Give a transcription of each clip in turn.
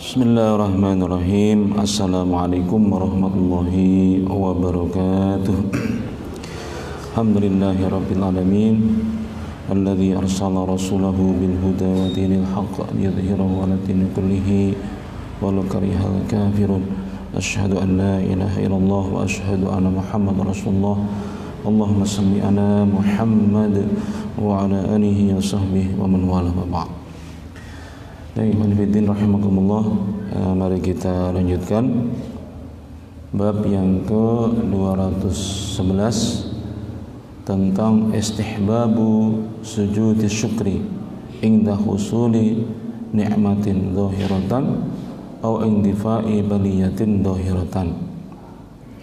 Bismillahirrahmanirrahim. Assalamualaikum warahmatullahi wabarakatuh. Alhamdulillahi rabbil alamin. Alladhi arsala rasulahu bil huda wa dinil haqq Liyadhirahu ala dini kullihi Walau karihal kafirun Ashhadu an la ilaha illallah Wa ashhadu anna muhammad rasulullah. Allahumma salli ala Muhammad Wa ala alihi wa sahbihi Wa man wala wa ba'd Baik, Manfiddin rahimakumullah. Eh, Mari kita lanjutkan. Bab yang ke-211 Tentang istihbabu sujudi syukri Indah husuli ni'matin zahiratan Au indifai baliyatin zahiratan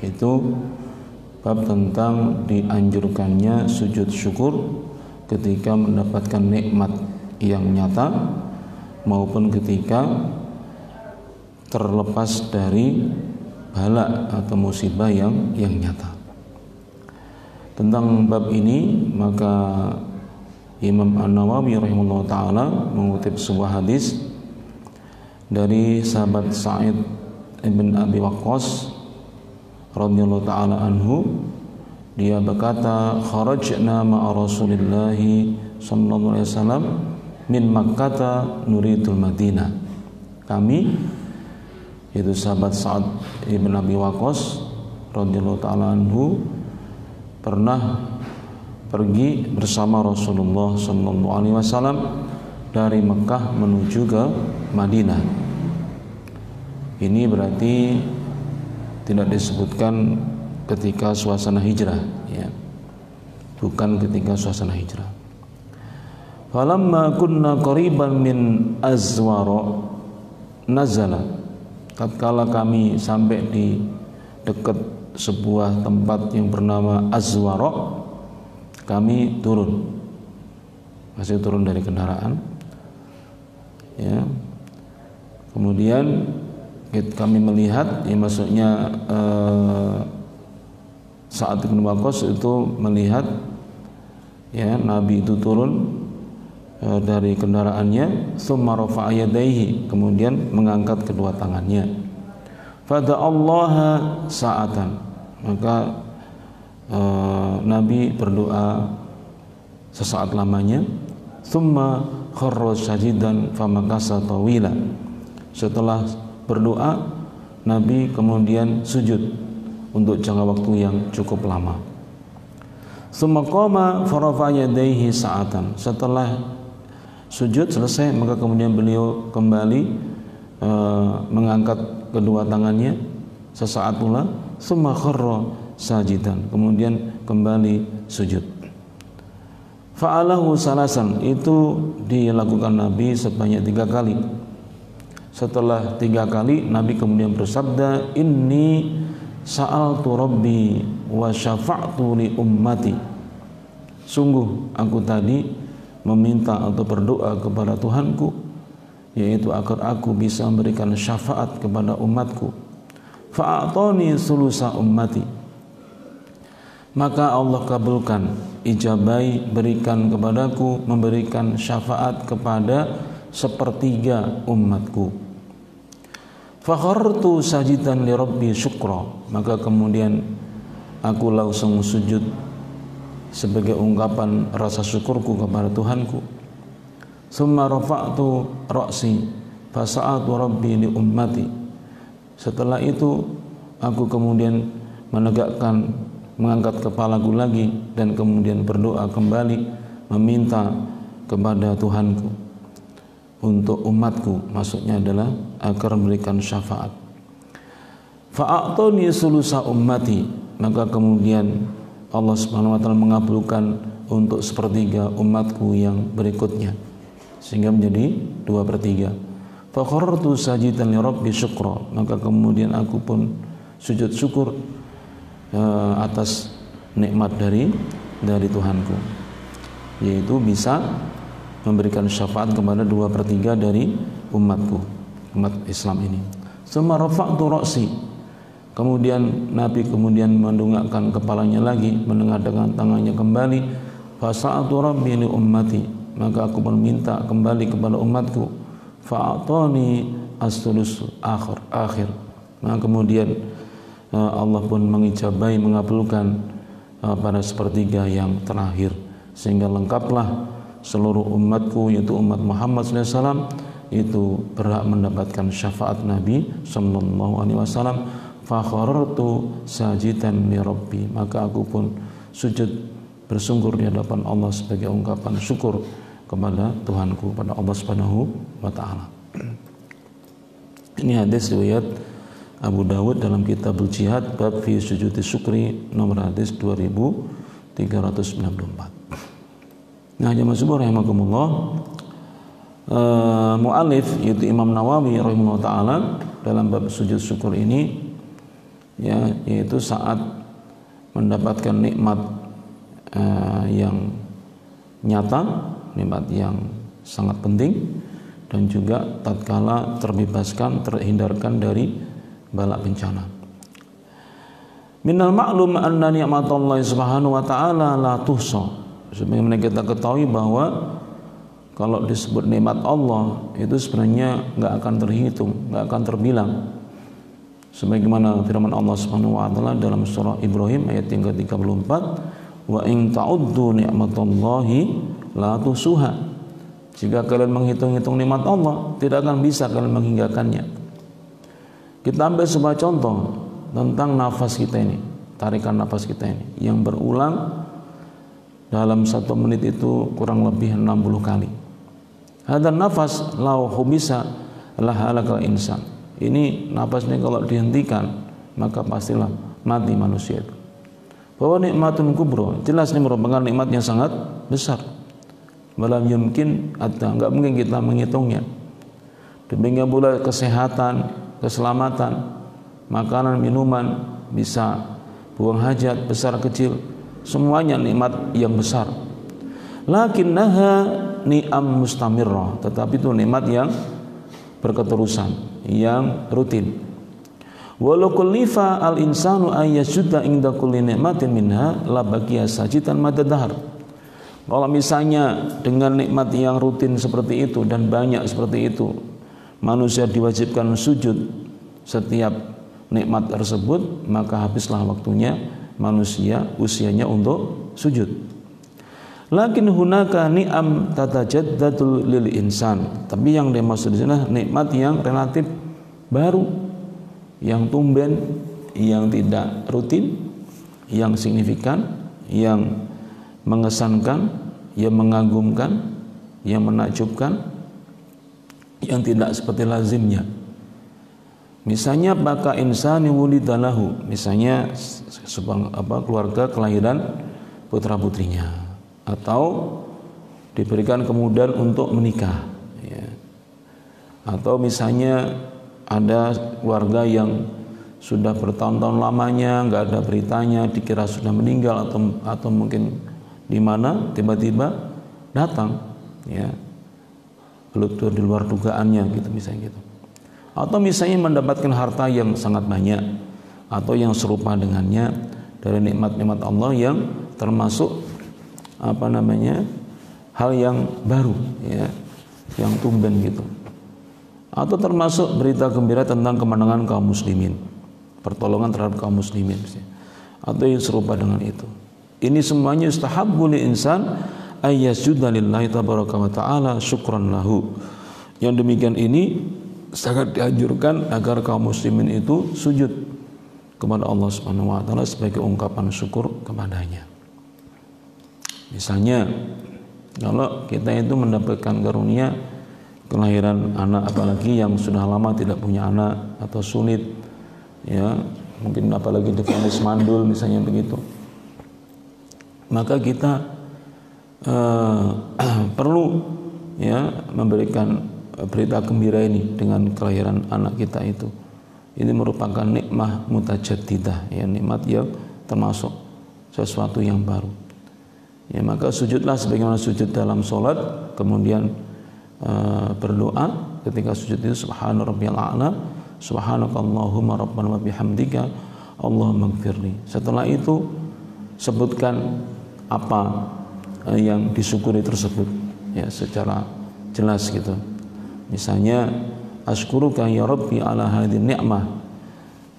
Itu bab tentang dianjurkannya sujud syukur ketika mendapatkan nikmat yang nyata maupun ketika terlepas dari bala atau musibah yang yang nyata. Tentang bab ini maka Imam An-Nawawi rahimahullah taala mengutip sebuah hadis dari sahabat Sa'id ibn Abi Waqqas radhiyallahu taala anhu dia berkata kharajna ma'a Rasulillah sallallahu alaihi wasallam min Makkata nuridul Madinah. Kami itu sahabat Sa'ad ibn Abi Waqqas radhiyallahu taala anhu pernah pergi bersama Rasulullah sallallahu alaihi wasallam dari Mekah menuju ke Madinah. Ini berarti tidak disebutkan ketika suasana hijrah ya. Bukan ketika suasana hijrah. Falamma kunna qariban min Azwara nazala. Tatkala kami sampai di dekat sebuah tempat yang bernama Azwara, kami turun. Masih turun dari kendaraan. Ya. Kemudian kami melihat ya maksudnya eh, saat Ibnu Bakos itu melihat ya Nabi itu turun dari kendaraannya summa rafa'a kemudian mengangkat kedua tangannya. Pada Allah saatan. Maka e, Nabi berdoa sesaat lamanya. Summa kharra sajidan famakasa tawila. Setelah berdoa Nabi kemudian sujud untuk jangka waktu yang cukup lama. Summa qama farafa yadayhi sa'atan. Setelah sujud selesai. Maka kemudian beliau kembali e, mengangkat kedua tangannya sesaat pula. Summa kharra sajidan. Kemudian kembali sujud. Fa'alahu salasan. Itu dilakukan Nabi sebanyak tiga kali. Setelah tiga kali Nabi kemudian bersabda inni sa'altu rabbi wa syafa'tu li ummati. Sungguh aku tadi meminta atau berdoa kepada Tuhanku yaitu agar aku bisa memberikan syafaat kepada umatku. Fa'atoni sulusa ummati. Maka Allah kabulkan ijabai berikan kepadaku memberikan syafaat kepada sepertiga umatku. Fakhartu sajidan li rabbi syukra. Maka kemudian aku langsung sujud sebagai ungkapan rasa syukurku kepada Tuhanku. Summa rafa'tu ra'si fasa'atu rabbi li ummati. Setelah itu aku kemudian menegakkan mengangkat kepalaku lagi dan kemudian berdoa kembali meminta kepada Tuhanku untuk umatku maksudnya adalah agar memberikan syafaat fa'atoni sulusa ummati maka kemudian Allah Subhanahu wa taala mengabulkan untuk sepertiga umatku yang berikutnya sehingga menjadi dua per tiga. Fakhartu sajidan li rabbi syukra maka kemudian aku pun sujud syukur uh, atas nikmat dari dari Tuhanku yaitu bisa memberikan syafaat kepada dua per tiga dari umatku umat Islam ini. Suma rafa'tu ra'si Kemudian Nabi kemudian mendongakkan kepalanya lagi, menengadahkan tangannya kembali. Fasa'atu rabbi li ummati. Maka aku meminta kembali kepada umatku. fa'atani as-sulus akhir akhir nah kemudian uh, Allah pun mengijabai mengabulkan uh, pada sepertiga yang terakhir sehingga lengkaplah seluruh umatku yaitu umat Muhammad SAW itu berhak mendapatkan syafaat Nabi Sallallahu Alaihi Wasallam fakhartu sajidan li rabbi maka aku pun sujud bersungkur di hadapan Allah sebagai ungkapan syukur kepada Tuhanku pada Allah Subhanahu wa taala. Ini hadis riwayat Abu Dawud dalam kitab Jihad bab fi sujud syukri nomor hadis 2394. Nah, jemaah subuh rahimakumullah uh, mualif yaitu Imam Nawawi rahimahullah taala dalam bab sujud syukur ini ya yaitu saat mendapatkan nikmat uh, yang nyata, nikmat yang sangat penting dan juga tatkala terbebaskan terhindarkan dari bala bencana. Minal ma'lum anna ni'matallahi subhanahu wa ta'ala la tuhsa. Sebagaimana kita ketahui bahwa kalau disebut nikmat Allah itu sebenarnya nggak akan terhitung, nggak akan terbilang. Sebagaimana firman Allah Subhanahu wa taala dalam surah Ibrahim ayat yang ke-34, "Wa in ta'uddu ni'matallahi la tusuha." Jika kalian menghitung-hitung nikmat Allah, tidak akan bisa kalian menghinggakannya. Kita ambil sebuah contoh tentang nafas kita ini, tarikan nafas kita ini yang berulang dalam satu menit itu kurang lebih 60 kali. Hadar nafas lau humisa lah halakal insan. Ini nafas ini kalau dihentikan maka pastilah mati manusia itu. Bahwa nikmatun kubro jelas ini merupakan nikmat yang sangat besar. Malam mungkin atau enggak mungkin kita menghitungnya. Demikian pula kesehatan, keselamatan, makanan, minuman, bisa buang hajat besar kecil, semuanya nikmat yang besar. Lakinnaha ni'am mustamirrah, tetapi itu nikmat yang berketerusan, yang rutin. Walau kullifa al insanu ayyasjuda inda kulli nikmatin minha la baqiya sajidan madadahar. Kalau misalnya dengan nikmat yang rutin seperti itu dan banyak seperti itu, manusia diwajibkan sujud setiap nikmat tersebut, maka habislah waktunya manusia usianya untuk sujud. Lakin hunaka ni'am tatajaddatul lil insan. Tapi yang dimaksud di sana nikmat yang relatif baru, yang tumben, yang tidak rutin, yang signifikan, yang mengesankan, yang mengagumkan, yang menakjubkan, yang tidak seperti lazimnya. Misalnya baka insani wulidalahu, misalnya apa keluarga kelahiran putra putrinya atau diberikan kemudahan untuk menikah ya. atau misalnya ada warga yang sudah bertahun-tahun lamanya nggak ada beritanya dikira sudah meninggal atau atau mungkin di mana tiba-tiba datang ya. Betul di luar dugaannya gitu misalnya gitu. Atau misalnya mendapatkan harta yang sangat banyak atau yang serupa dengannya dari nikmat-nikmat Allah yang termasuk apa namanya hal yang baru ya yang tumben gitu atau termasuk berita gembira tentang kemenangan kaum muslimin. Pertolongan terhadap kaum muslimin. Atau yang serupa dengan itu. Ini semuanya istahabbu li insan ayyasjuda lillahi tabaraka wa ta'ala syukran lahu. Yang demikian ini sangat dianjurkan agar kaum muslimin itu sujud kepada Allah Subhanahu wa taala sebagai ungkapan syukur kepadanya. Misalnya kalau kita itu mendapatkan karunia kelahiran anak apalagi yang sudah lama tidak punya anak atau sulit ya. Mungkin apalagi difonis mandul misalnya begitu. Maka kita uh, perlu ya memberikan berita gembira ini dengan kelahiran anak kita itu. Ini merupakan nikmah mutajaddidah ya nikmat yang termasuk sesuatu yang baru. Ya maka sujudlah sebagaimana sujud dalam solat kemudian uh, berdoa ketika sujud itu subhana rabbiyal a'la subhanakallahumma rabbana wa bihamdika Allahumma gfirli setelah itu sebutkan apa uh, yang disyukuri tersebut ya secara jelas gitu. Misalnya Ashkuruka ya Rabbi ala hadin ni'mah.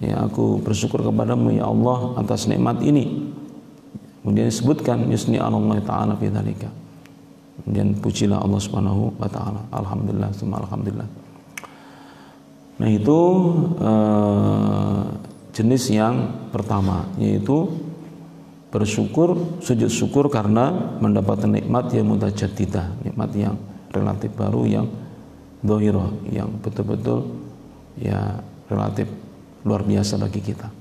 Ya aku bersyukur kepadamu ya Allah atas nikmat ini. Kemudian disebutkan Yusni Allah Ta'ala fi dhalika Kemudian pujilah Allah Subhanahu wa taala. Alhamdulillah, semua alhamdulillah. Nah, itu uh, jenis yang pertama yaitu bersyukur, sujud syukur karena mendapatkan nikmat yang mutajaddidah, nikmat yang relatif baru yang dohiro, yang betul-betul ya relatif luar biasa bagi kita.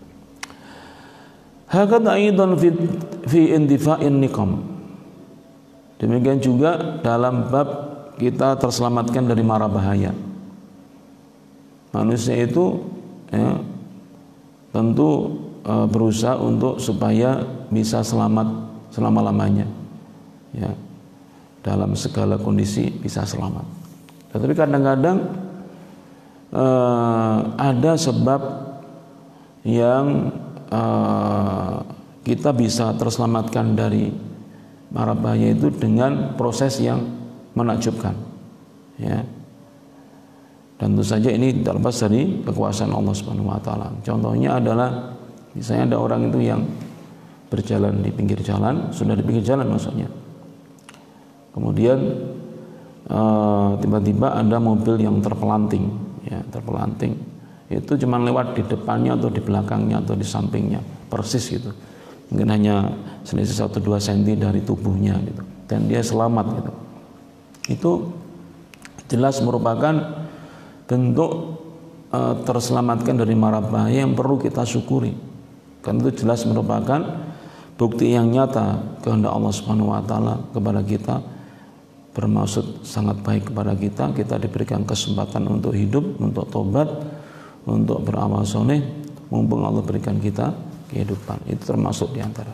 Hakad aidan fi fi indifa'in Demikian juga dalam bab kita terselamatkan dari mara bahaya. Manusia itu ya, tentu e, berusaha untuk supaya bisa selamat selama-lamanya. Ya. Dalam segala kondisi bisa selamat. Tetapi kadang-kadang e, ada sebab yang e, kita bisa terselamatkan dari mara bahaya itu dengan proses yang menakjubkan ya dan tentu saja ini terlepas dari kekuasaan Allah Subhanahu wa taala. Contohnya adalah misalnya ada orang itu yang berjalan di pinggir jalan, sudah di pinggir jalan maksudnya. Kemudian eh, tiba-tiba ada mobil yang terpelanting, ya, terpelanting. Itu cuma lewat di depannya atau di belakangnya atau di sampingnya, persis gitu mungkin hanya selisih 1-2 cm dari tubuhnya gitu. Dan dia selamat gitu. Itu jelas merupakan bentuk e, terselamatkan dari mara bahaya yang perlu kita syukuri. Kan itu jelas merupakan bukti yang nyata kehendak Allah Subhanahu wa taala kepada kita. Bermaksud sangat baik kepada kita. Kita diberikan kesempatan untuk hidup untuk tobat untuk beramal soleh. Mumpung Allah berikan kita kehidupan itu termasuk di antara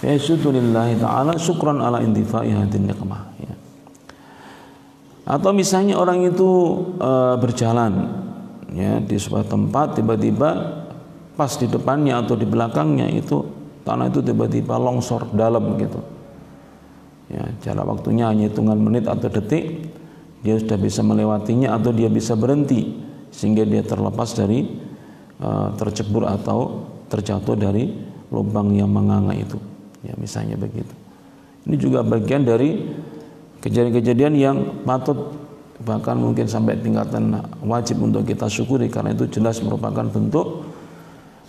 Yasudulillahi ta'ala syukran ala indifa'i hadin nikmah ya. Atau misalnya orang itu e, berjalan ya di sebuah tempat tiba-tiba pas di depannya atau di belakangnya itu tanah itu tiba-tiba longsor dalam gitu. Ya, jarak waktunya hanya hitungan menit atau detik dia sudah bisa melewatinya atau dia bisa berhenti sehingga dia terlepas dari uh, tercebur atau terjatuh dari lubang yang menganga itu. Ya misalnya begitu. Ini juga bagian dari kejadian-kejadian yang patut bahkan mungkin sampai tingkatan wajib untuk kita syukuri karena itu jelas merupakan bentuk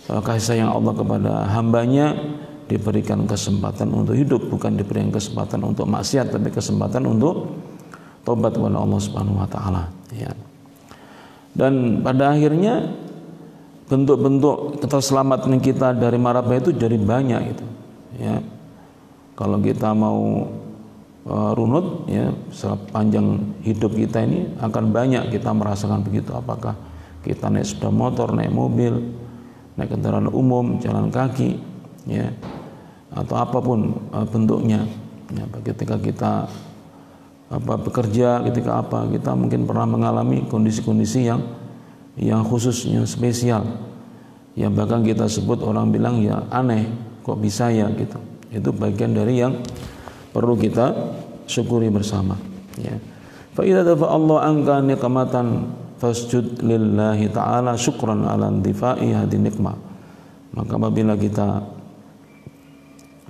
uh, kasih sayang Allah kepada hambanya diberikan kesempatan untuk hidup bukan diberikan kesempatan untuk maksiat tapi kesempatan untuk tobat kepada Allah Subhanahu wa taala. Ya. Dan pada akhirnya bentuk-bentuk keterselamatan kita dari marabah itu jadi banyak itu ya. Kalau kita mau uh, runut ya sepanjang hidup kita ini akan banyak kita merasakan begitu. Apakah kita naik sepeda motor naik mobil naik kendaraan umum jalan kaki ya atau apa pun uh, bentuknya ya. Ketika kita apa bekerja ketika apa kita mungkin pernah mengalami kondisi-kondisi yang yang khusus yang spesial. Yang bahkan kita sebut orang bilang ya aneh kok bisa ya? Gitu. Itu bagian dari yang perlu kita syukuri bersama ya. Fa idza dafa Allah anka nikmatan fasjud lillahi taala syukran ala difai hadi nikmah. Maka apabila kita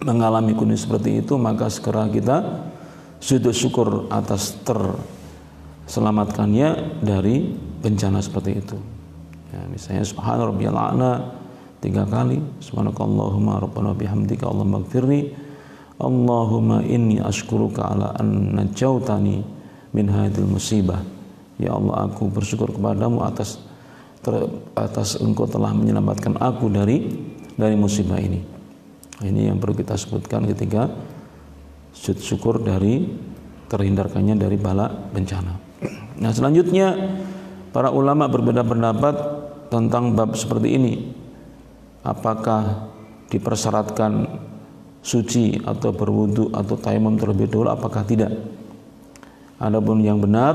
mengalami kondisi seperti itu maka segera kita sujud syukur atas terselamatkannya dari bencana seperti itu. Ya, misalnya subhana rabbiyal a'la tiga kali. Subhanakallahumma rabbana bihamdika allahumma gfirli Allahumma inni ashkuruka ala an najautani min hadil musibah. Ya Allah aku bersyukur kepadamu atas ter, atas engkau telah menyelamatkan aku dari dari musibah ini. Ini yang perlu kita sebutkan ketika sujud syukur dari terhindarkannya dari bala bencana. Nah selanjutnya para ulama berbeda pendapat tentang bab seperti ini. Apakah dipersyaratkan suci atau berwudu atau tayammum terlebih dahulu apakah tidak? Adapun yang benar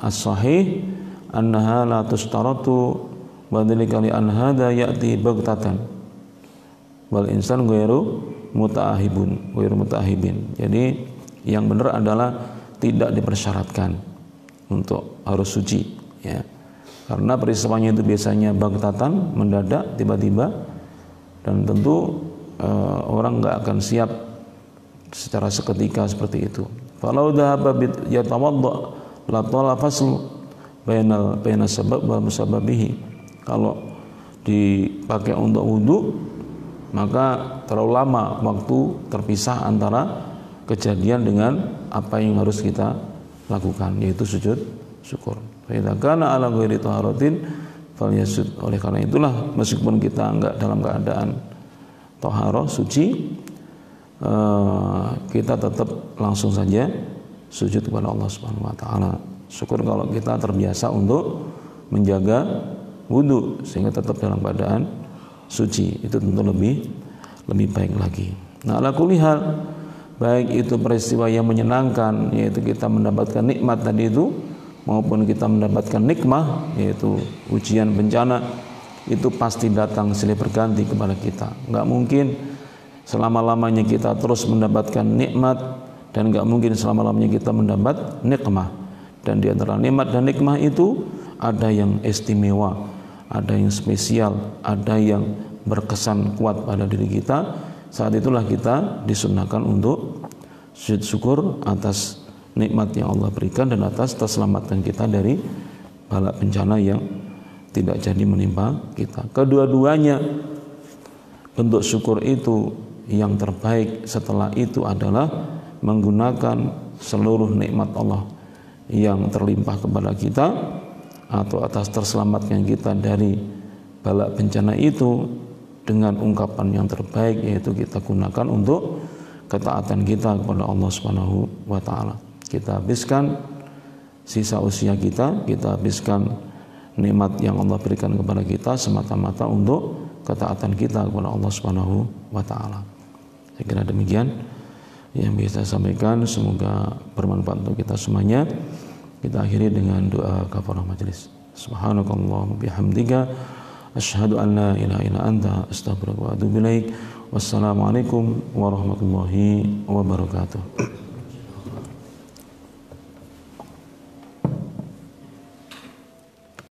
as-sahih annaha la tustaratu wa li an hadha ya'ti baghtatan. Wal insan ghairu mutaahibun ghairu mutaahibin. Jadi yang benar adalah tidak dipersyaratkan untuk harus suci ya. Karena peristiwanya itu biasanya bagtatan mendadak tiba-tiba dan tentu uh, orang nggak akan siap secara seketika seperti itu. Kalau dhahaba yatawadda la tala fasl bainal baina sabab wal musababihi. Kalau dipakai untuk wudhu maka terlalu lama waktu terpisah antara kejadian dengan apa yang harus kita lakukan yaitu sujud syukur. Fa kana ala ghairi taharatin falyasud. Oleh karena itulah meskipun kita enggak dalam keadaan toharoh suci eh, kita tetap langsung saja sujud kepada Allah Subhanahu wa taala. Syukur kalau kita terbiasa untuk menjaga wudhu sehingga tetap dalam keadaan suci itu tentu lebih lebih baik lagi. Nah, ala hal baik itu peristiwa yang menyenangkan yaitu kita mendapatkan nikmat tadi itu maupun kita mendapatkan nikmah yaitu ujian bencana itu pasti datang silih berganti kepada kita. Nggak mungkin selama-lamanya kita terus mendapatkan nikmat dan nggak mungkin selama-lamanya kita mendapat nikmah. Dan di antara nikmat dan nikmah itu ada yang istimewa ada yang spesial ada yang berkesan kuat pada diri kita. Saat itulah kita disunahkan untuk sujud syukur atas nikmat yang Allah berikan dan atas terselamatkan kita dari bala bencana yang tidak jadi menimpa kita. Kedua-duanya bentuk syukur itu yang terbaik setelah itu adalah menggunakan seluruh nikmat Allah yang terlimpah kepada kita atau atas terselamatkan kita dari bala bencana itu dengan ungkapan yang terbaik yaitu kita gunakan untuk ketaatan kita kepada Allah Subhanahu wa taala. Kita habiskan sisa usia kita, kita habiskan nikmat yang Allah berikan kepada kita semata-mata untuk ketaatan kita kepada Allah Subhanahu wa taala. Saya kira demikian yang bisa saya sampaikan semoga bermanfaat untuk kita semuanya. Kita akhiri dengan doa kafarah majelis. Subhanakallahumma bihamdika Asyhadu an la ilaha illa anta astaghfiruka wa atubu ilaik. Wassalamualaikum warahmatullahi wabarakatuh.